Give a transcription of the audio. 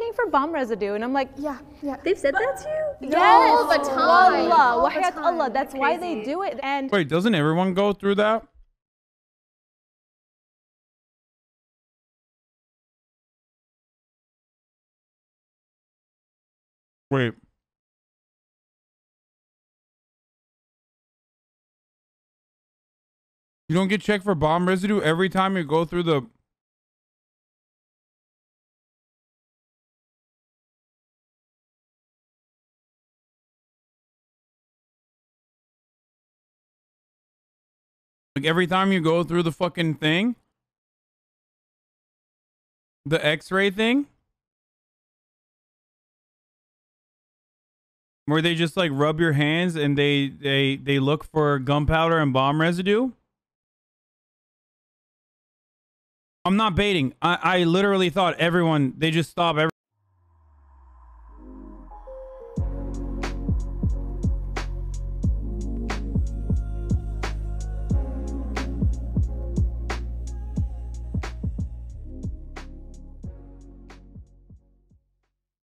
looking for bomb residue, and I'm like, Yeah, yeah. They've said that to you? yes, All the time. Wallah, All the wahayat Allah. That's why they do it. And Wait, doesn't everyone go through that? Wait. You don't get checked for bomb residue every time you go through the Like every time you go through the fucking thing? The x-ray thing? Where they just like rub your hands and they they they look for gunpowder and bomb residue? I'm not baiting. I, I literally thought everyone they just stop every